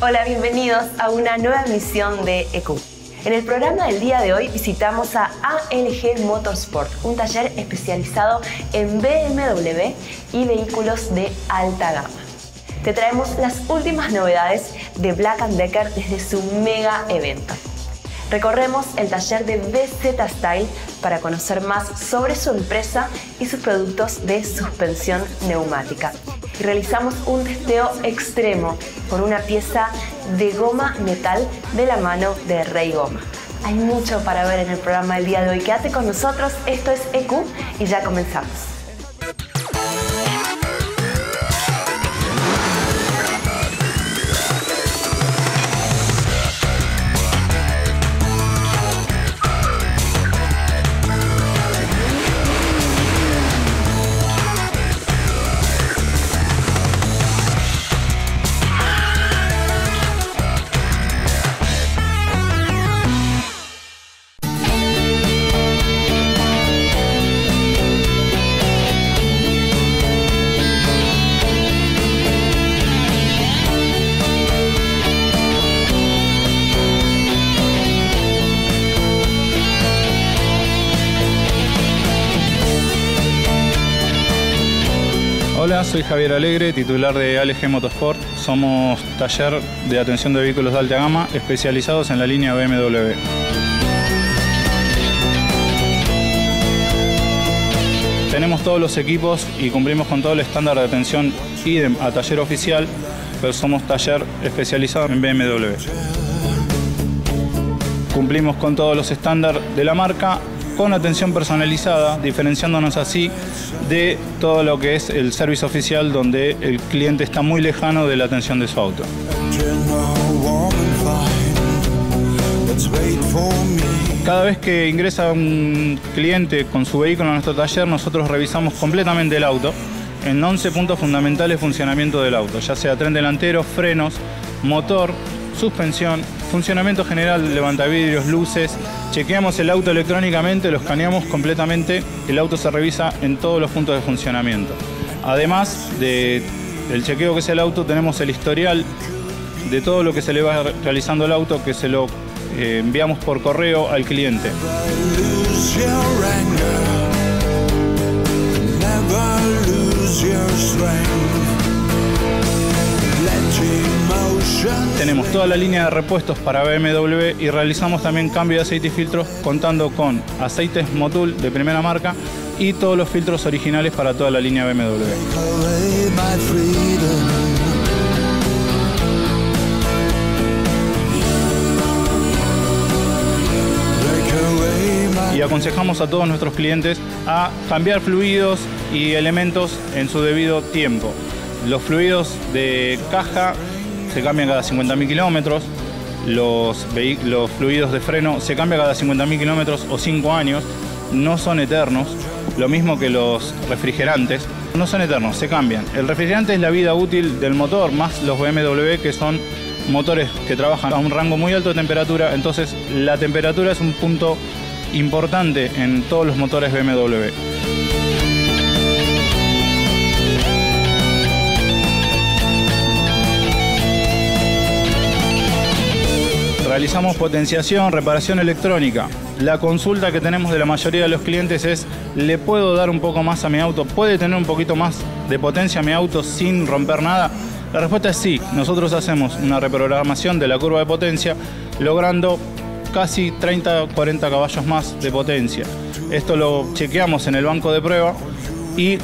Hola, bienvenidos a una nueva emisión de EQ. En el programa del día de hoy visitamos a ALG Motorsport, un taller especializado en BMW y vehículos de alta gama. Te traemos las últimas novedades de Black Decker desde su mega evento. Recorremos el taller de BZ Style para conocer más sobre su empresa y sus productos de suspensión neumática. Y realizamos un testeo extremo con una pieza de goma metal de la mano de Rey Goma. Hay mucho para ver en el programa del día de hoy. Quédate con nosotros, esto es EQ y ya comenzamos. Hola, soy Javier Alegre, titular de ALG Motorsport. Somos taller de atención de vehículos de alta gama especializados en la línea BMW. Tenemos todos los equipos y cumplimos con todo el estándar de atención idem a taller oficial, pero somos taller especializado en BMW. Cumplimos con todos los estándares de la marca con atención personalizada, diferenciándonos así de todo lo que es el servicio oficial donde el cliente está muy lejano de la atención de su auto. Cada vez que ingresa un cliente con su vehículo a nuestro taller, nosotros revisamos completamente el auto en 11 puntos fundamentales de funcionamiento del auto, ya sea tren delantero, frenos, motor, suspensión, funcionamiento general, levantavidrios, luces. Chequeamos el auto electrónicamente, lo escaneamos completamente, el auto se revisa en todos los puntos de funcionamiento. Además del chequeo que es el auto, tenemos el historial de todo lo que se le va realizando al auto, que se lo eh, enviamos por correo al cliente. Tenemos toda la línea de repuestos para BMW y realizamos también cambio de aceite y filtros contando con aceites Motul de primera marca y todos los filtros originales para toda la línea BMW. y aconsejamos a todos nuestros clientes a cambiar fluidos y elementos en su debido tiempo. Los fluidos de caja se cambian cada 50.000 kilómetros, los, los fluidos de freno se cambian cada 50.000 kilómetros o 5 años, no son eternos, lo mismo que los refrigerantes, no son eternos, se cambian. El refrigerante es la vida útil del motor, más los BMW que son motores que trabajan a un rango muy alto de temperatura, entonces la temperatura es un punto importante en todos los motores BMW. Realizamos potenciación, reparación electrónica. La consulta que tenemos de la mayoría de los clientes es, ¿le puedo dar un poco más a mi auto? ¿Puede tener un poquito más de potencia mi auto sin romper nada? La respuesta es sí. Nosotros hacemos una reprogramación de la curva de potencia, logrando casi 30-40 caballos más de potencia. Esto lo chequeamos en el banco de prueba y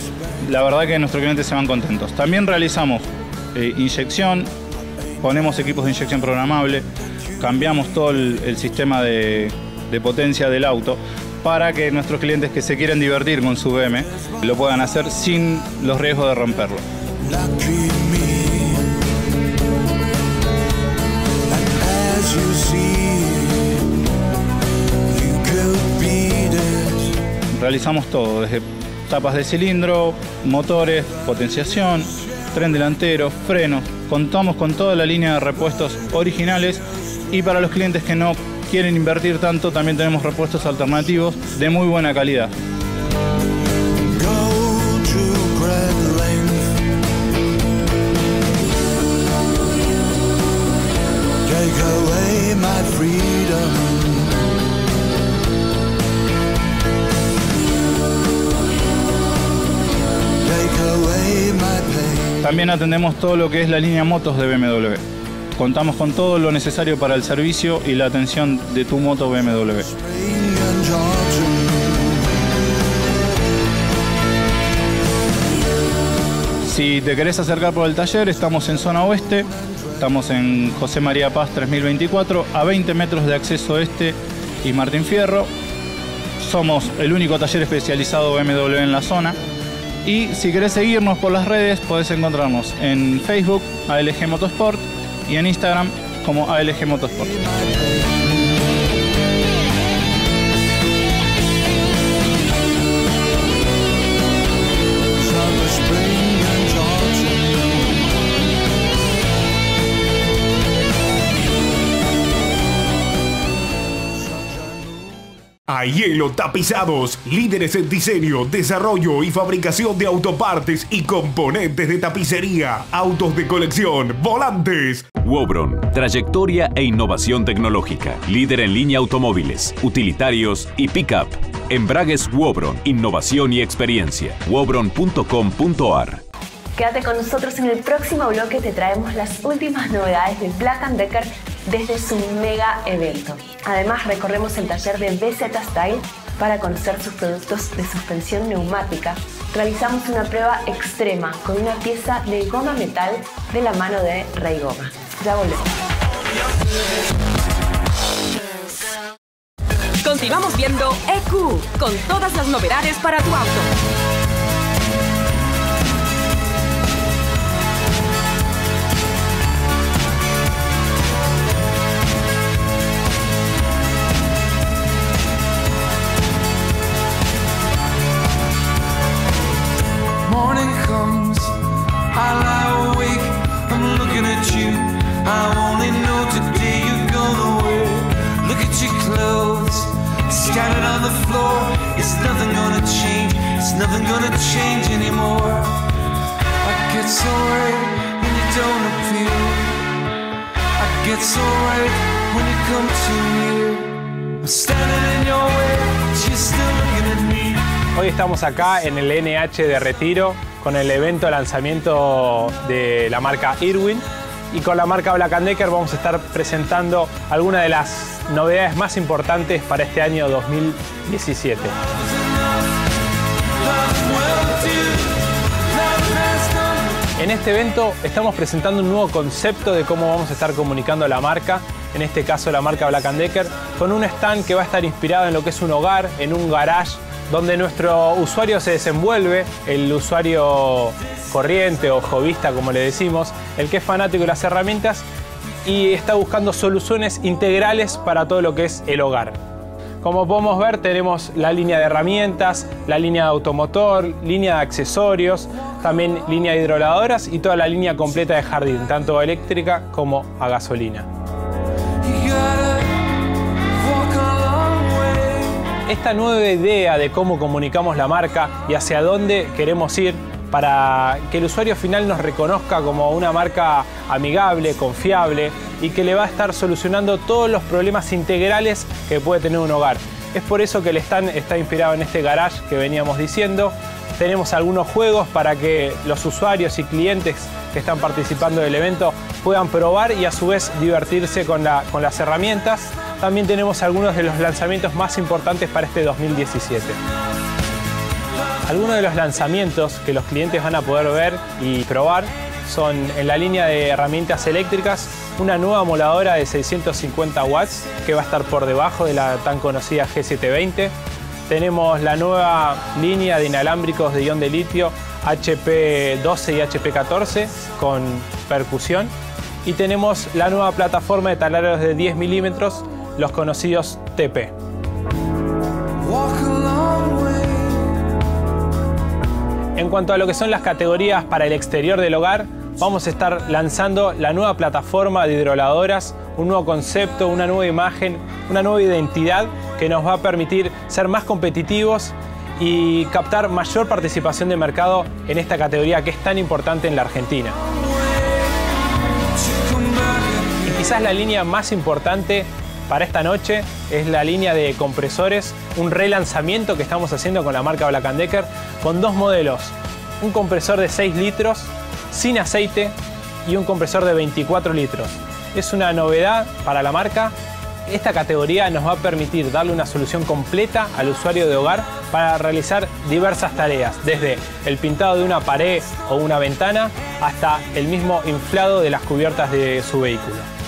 la verdad que nuestros clientes se van contentos. También realizamos eh, inyección, ponemos equipos de inyección programable, cambiamos todo el, sistema de, potencia del auto para que nuestros clientes que se quieren divertir con su BM lo puedan hacer sin los riesgos de romperlo. Realizamos todo, desde tapas de cilindro, motores, potenciación, tren delantero, frenos. Contamos con toda la línea de repuestos originales y para los clientes que no quieren invertir tanto, también tenemos repuestos alternativos de muy buena calidad. También atendemos todo lo que es la línea motos de BMW. Contamos con todo lo necesario para el servicio y la atención de tu moto BMW. Si te querés acercar por el taller, estamos en zona oeste, estamos en José María Paz 3024, a 20 metros de acceso este y Martín Fierro. Somos el único taller especializado BMW en la zona. Y si querés seguirnos por las redes, podés encontrarnos en Facebook, ALG Motorsport, y en Instagram como ALG Motorsport. Hielo Tapizados, líderes en diseño, desarrollo y fabricación de autopartes y componentes de tapicería, autos de colección, volantes. Wobron, trayectoria e innovación tecnológica, líder en línea automóviles, utilitarios y pickup. Embragues Wobron, innovación y experiencia. Wobron.com.ar Quédate con nosotros en el próximo bloque, te traemos las últimas novedades de Black Decker desde su mega evento. Además, recorremos el taller de BZ Style para conocer sus productos de suspensión neumática. Realizamos una prueba extrema con una pieza de goma metal de la mano de Rey Goma. Continuamos viendo EQ con todas las novedades para tu auto. Hoy estamos acá en el NH de Retiro con el evento lanzamiento de la marca Irwin y con la marca Black Decker vamos a estar presentando algunas de las novedades más importantes para este año 2017. En este evento estamos presentando un nuevo concepto de cómo vamos a estar comunicando la marca, en este caso la marca Black Decker, con un stand que va a estar inspirado en lo que es un hogar, en un garage donde nuestro usuario se desenvuelve, el usuario corriente o jovista como le decimos, el que es fanático de las herramientas y está buscando soluciones integrales para todo lo que es el hogar. Como podemos ver tenemos la línea de herramientas, la línea de automotor, línea de accesorios, también línea de hidroladoras y toda la línea completa de jardín, tanto eléctrica como a gasolina. Esta nueva idea de cómo comunicamos la marca y hacia dónde queremos ir para que el usuario final nos reconozca como una marca amigable, confiable y que le va a estar solucionando todos los problemas integrales que puede tener un hogar. Es por eso que el stand está inspirado en este garage que veníamos diciendo. Tenemos algunos juegos para que los usuarios y clientes que están participando del evento puedan probar y a su vez divertirse con, con las herramientas también tenemos algunos de los lanzamientos más importantes para este 2017. Algunos de los lanzamientos que los clientes van a poder ver y probar son en la línea de herramientas eléctricas una nueva moladora de 650 watts que va a estar por debajo de la tan conocida G720. Tenemos la nueva línea de inalámbricos de ion de litio HP12 y HP14 con percusión. Y tenemos la nueva plataforma de taladros de 10 milímetros los conocidos TP. En cuanto a lo que son las categorías para el exterior del hogar, vamos a estar lanzando la nueva plataforma de hidroladoras, un nuevo concepto, una nueva imagen, una nueva identidad que nos va a permitir ser más competitivos y captar mayor participación de mercado en esta categoría que es tan importante en la Argentina. Y quizás la línea más importante para esta noche es la línea de compresores, un relanzamiento que estamos haciendo con la marca Black Decker con dos modelos. Un compresor de 6 litros, sin aceite y un compresor de 24 litros. Es una novedad para la marca. Esta categoría nos va a permitir darle una solución completa al usuario de hogar para realizar diversas tareas, desde el pintado de una pared o una ventana hasta el mismo inflado de las cubiertas de su vehículo.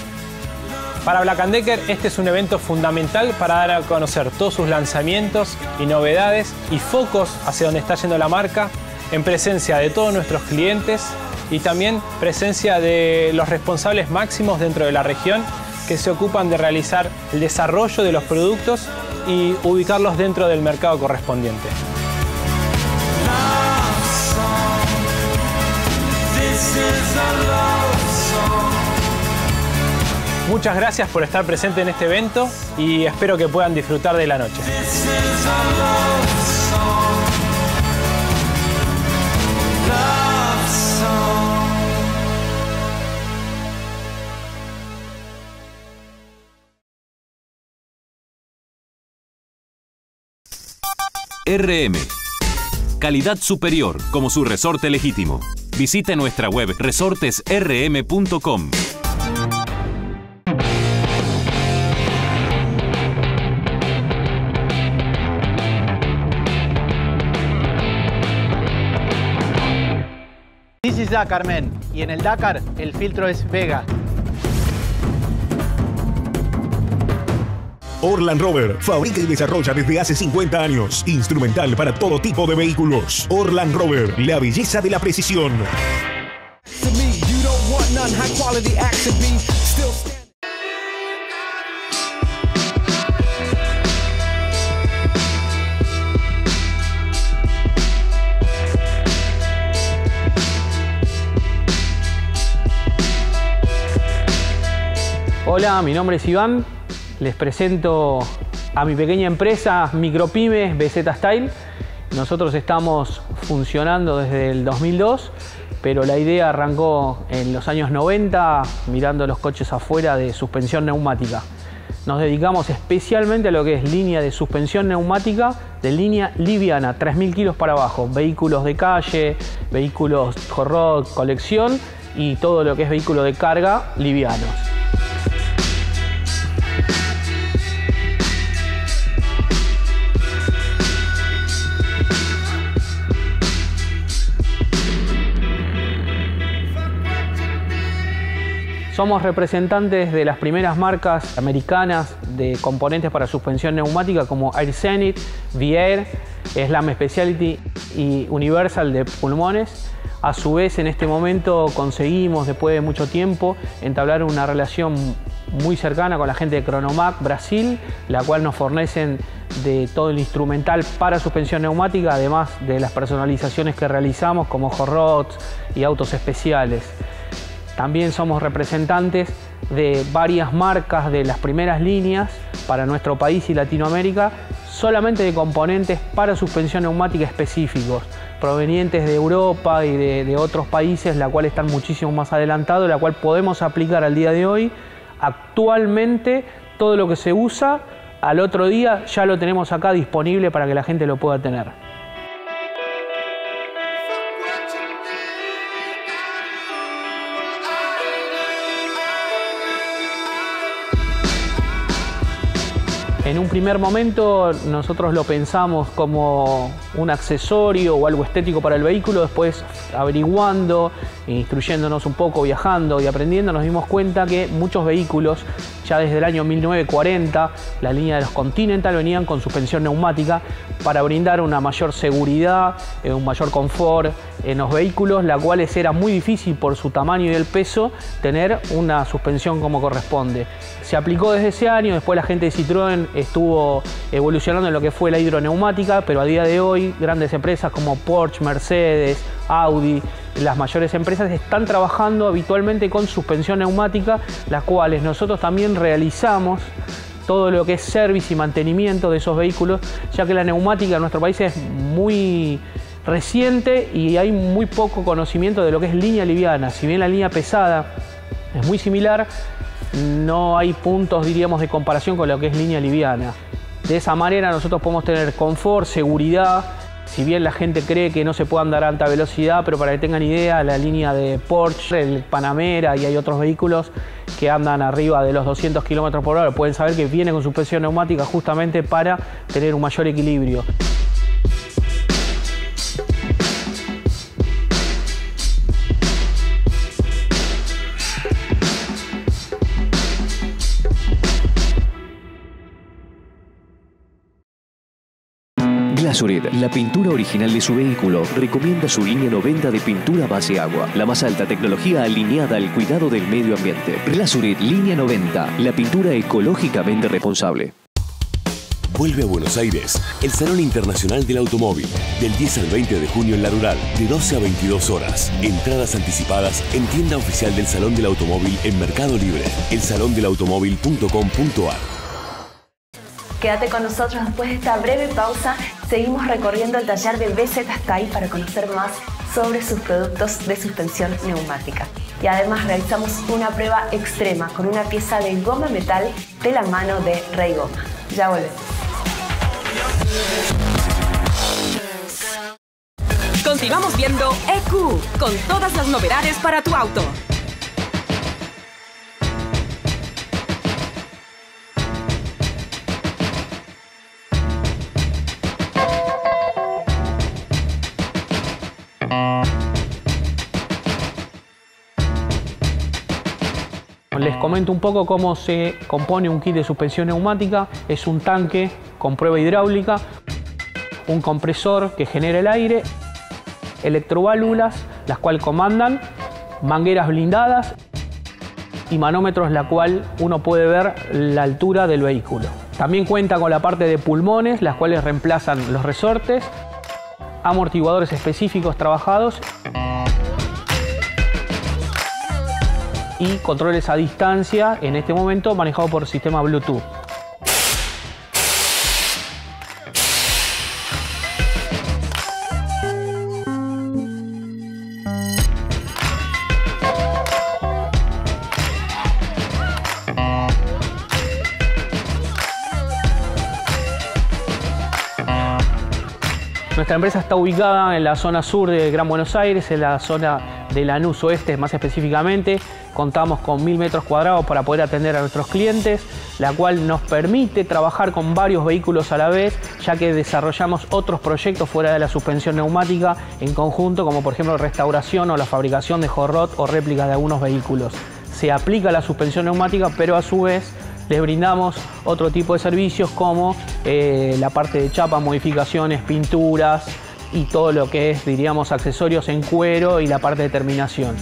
Para Black Decker este es un evento fundamental para dar a conocer todos sus lanzamientos y novedades y focos hacia donde está yendo la marca en presencia de todos nuestros clientes y también presencia de los responsables máximos dentro de la región que se ocupan de realizar el desarrollo de los productos y ubicarlos dentro del mercado correspondiente. Muchas gracias por estar presente en este evento y espero que puedan disfrutar de la noche. RM. Calidad superior como su resorte legítimo. Visite nuestra web resortesrm.com. Is Dakar, men. Y en el Dakar el filtro es Vega. Orland Rover fabrica y desarrolla desde hace 50 años. Instrumental para todo tipo de vehículos. Orland Rover, la belleza de la precisión. Hola, mi nombre es Iván. Les presento a mi pequeña empresa Micropymes BZ Style. Nosotros estamos funcionando desde el 2002, pero la idea arrancó en los años 90 mirando los coches afuera de suspensión neumática. Nos dedicamos especialmente a lo que es línea de suspensión neumática de línea liviana, 3.000 kilos para abajo, vehículos de calle, vehículos hot rod, colección y todo lo que es vehículo de carga livianos. Somos representantes de las primeras marcas americanas de componentes para suspensión neumática como Air Zenith, V-Air, Slam Specialty y Universal de pulmones. A su vez, en este momento conseguimos, después de mucho tiempo, entablar una relación muy cercana con la gente de Cronomac Brasil, la cual nos fornecen de todo el instrumental para suspensión neumática, además de las personalizaciones que realizamos como hot y autos especiales. También somos representantes de varias marcas de las primeras líneas para nuestro país y Latinoamérica, solamente de componentes para suspensión neumática específicos, provenientes de Europa y de, otros países, la cual están muchísimo más adelantados, la cual podemos aplicar al día de hoy. Actualmente todo lo que se usa, al otro día ya lo tenemos acá disponible para que la gente lo pueda tener. En un primer momento nosotros lo pensamos como un accesorio o algo estético para el vehículo, después averiguando, instruyéndonos un poco, viajando y aprendiendo, nos dimos cuenta que muchos vehículos, ya desde el año 1940, la línea de los Continental venían con suspensión neumática para brindar una mayor seguridad, eh, un mayor confort en los vehículos, la cual era muy difícil por su tamaño y el peso tener una suspensión como corresponde. Se aplicó desde ese año, después la gente de Citroën estuvo evolucionando en lo que fue la hidroneumática, pero a día de hoy grandes empresas como Porsche, Mercedes, Audi, las mayores empresas están trabajando habitualmente con suspensión neumática, las cuales nosotros también realizamos todo lo que es service y mantenimiento de esos vehículos, ya que la neumática en nuestro país es muy reciente y hay muy poco conocimiento de lo que es línea liviana. Si bien la línea pesada es muy similar, no hay puntos, diríamos, de comparación con lo que es línea liviana. De esa manera nosotros podemos tener confort, seguridad Si bien la gente cree que no se puede andar a alta velocidad, pero para que tengan idea, la línea de Porsche, el Panamera y hay otros vehículos que andan arriba de los 200 km por hora, pueden saber que viene con suspensión neumática justamente para tener un mayor equilibrio. La pintura original de su vehículo, recomienda su línea 90 de pintura base agua, la más alta tecnología alineada al cuidado del medio ambiente. Glasuret, línea 90, la pintura ecológicamente responsable. Vuelve a Buenos Aires el Salón Internacional del Automóvil, del 10 al 20 de junio en La Rural, de 12 a 22 horas. Entradas anticipadas en tienda oficial del Salón del Automóvil en Mercado Libre, elsalondelautomóvil.com.ar. Quédate con nosotros después de esta breve pausa. Seguimos recorriendo el taller de BZ Sky para conocer más sobre sus productos de suspensión neumática. Y además realizamos una prueba extrema con una pieza de goma metal de la mano de Rey Goma. Ya volvemos. Continuamos viendo EQ con todas las novedades para tu auto. Les comento un poco cómo se compone un kit de suspensión neumática. Es un tanque con prueba hidráulica, un compresor que genera el aire, electroválvulas, las cuales comandan, mangueras blindadas y manómetros la cual uno puede ver la altura del vehículo. También cuenta con la parte de pulmones, las cuales reemplazan los resortes, amortiguadores específicos trabajados y controles a distancia, en este momento manejado por sistema Bluetooth. Nuestra empresa está ubicada en la zona sur de Gran Buenos Aires, en la zona de Lanús Oeste más específicamente. Contamos con mil metros cuadrados para poder atender a nuestros clientes, la cual nos permite trabajar con varios vehículos a la vez, ya que desarrollamos otros proyectos fuera de la suspensión neumática en conjunto, como por ejemplo restauración o la fabricación de jorrot o réplicas de algunos vehículos. Se aplica la suspensión neumática, pero a su vez les brindamos otro tipo de servicios como eh, la parte de chapa, modificaciones, pinturas y todo lo que es, diríamos, accesorios en cuero y la parte de terminación.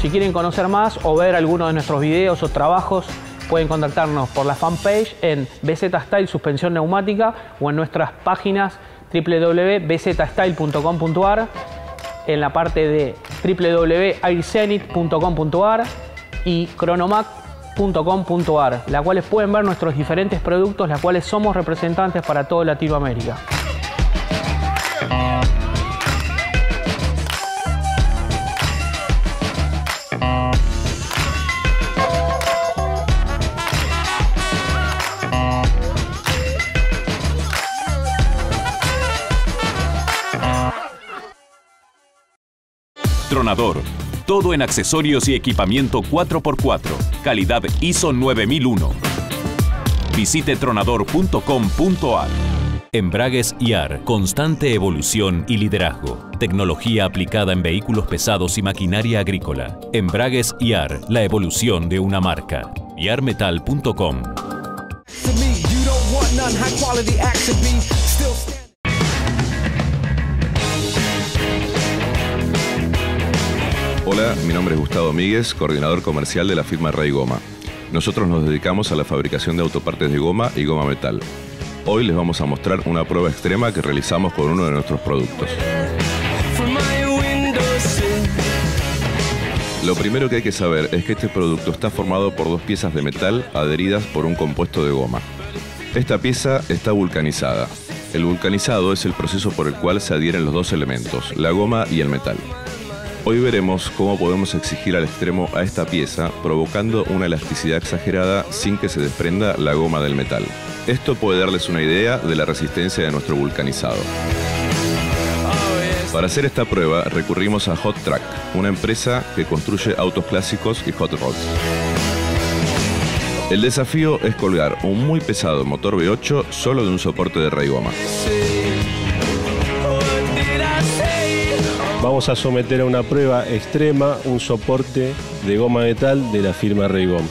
Si quieren conocer más o ver alguno de nuestros videos o trabajos, pueden contactarnos por la fanpage en BZ Style Suspensión Neumática o en nuestras páginas www.bzstyle.com.ar, en la parte de www.airzenit.com.ar y chronomac.com.ar, las cuales pueden ver nuestros diferentes productos, las cuales somos representantes para toda Latinoamérica. Tronador. Todo en accesorios y equipamiento 4x4. Calidad ISO 9001. Visite tronador.com.ar. Embragues IAR, constante evolución y liderazgo. Tecnología aplicada en vehículos pesados y maquinaria agrícola. Embragues IAR, la evolución de una marca. iarmetal.com. Hola, mi nombre es Gustavo Míguez, coordinador comercial de la firma Ray Goma. Nosotros nos dedicamos a la fabricación de autopartes de goma y goma metal. Hoy les vamos a mostrar una prueba extrema que realizamos con uno de nuestros productos. Lo primero que hay que saber es que este producto está formado por dos piezas de metal adheridas por un compuesto de goma. Esta pieza está vulcanizada. El vulcanizado es el proceso por el cual se adhieren los dos elementos, la goma y el metal. Hoy veremos cómo podemos exigir al extremo a esta pieza, provocando una elasticidad exagerada sin que se desprenda la goma del metal. Esto puede darles una idea de la resistencia de nuestro vulcanizado. Para hacer esta prueba recurrimos a Hot Track, una empresa que construye autos clásicos y hot rods. El desafío es colgar un muy pesado motor V8 solo de un soporte de raigoma. Vamos a someter a una prueba extrema un soporte de goma metal de la firma Raigoma.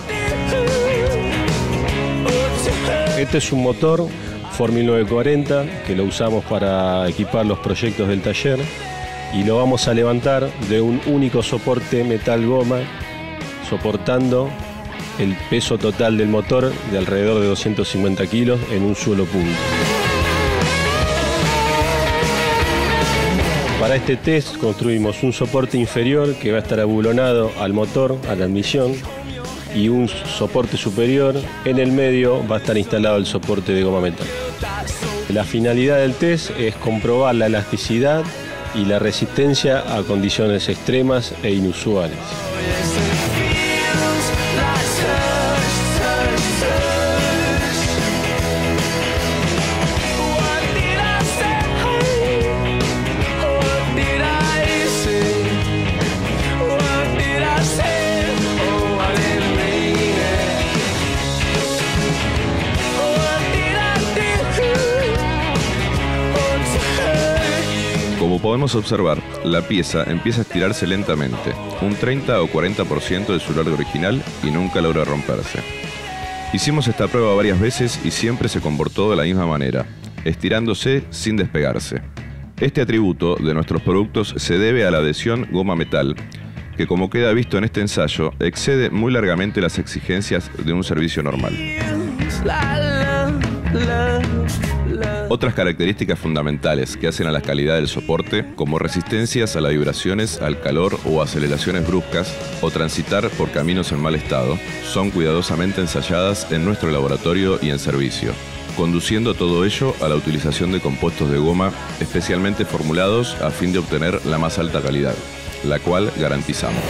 Este es un motor Ford 1940 que lo usamos para equipar los proyectos del taller y lo vamos a levantar de un único soporte metal goma soportando el peso total del motor de alrededor de 250 kilos en un solo punto. Para este test construimos un soporte inferior que va a estar abulonado al motor, a la admisión, y un soporte superior. En el medio va a estar instalado el soporte de goma metal. La finalidad del test es comprobar la elasticidad y la resistencia a condiciones extremas e inusuales. Podemos observar, la pieza empieza a estirarse lentamente, un 30 o 40% de su largo original y nunca logra romperse. Hicimos esta prueba varias veces y siempre se comportó de la misma manera, estirándose sin despegarse. Este atributo de nuestros productos se debe a la adhesión goma-metal, que como queda visto en este ensayo, excede muy largamente las exigencias de un servicio normal. Otras características fundamentales que hacen a la calidad del soporte, como resistencias a las vibraciones, al calor o aceleraciones bruscas, o transitar por caminos en mal estado, son cuidadosamente ensayadas en nuestro laboratorio y en servicio, conduciendo todo ello a la utilización de compuestos de goma especialmente formulados a fin de obtener la más alta calidad, la cual garantizamos.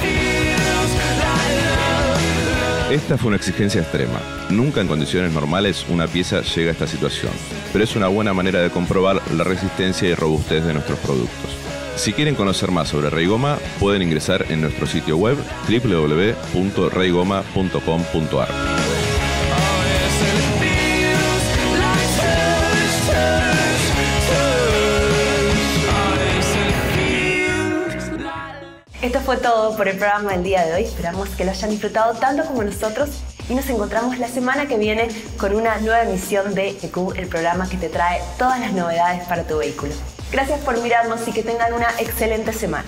Esta fue una exigencia extrema. Nunca en condiciones normales una pieza llega a esta situación, pero es una buena manera de comprobar la resistencia y robustez de nuestros productos. Si quieren conocer más sobre Reigoma, pueden ingresar en nuestro sitio web www.reigoma.com.ar. fue todo por el programa del día de hoy. Esperamos que lo hayan disfrutado tanto como nosotros y nos encontramos la semana que viene con una nueva emisión de EQ, el programa que te trae todas las novedades para tu vehículo. Gracias por mirarnos y que tengan una excelente semana.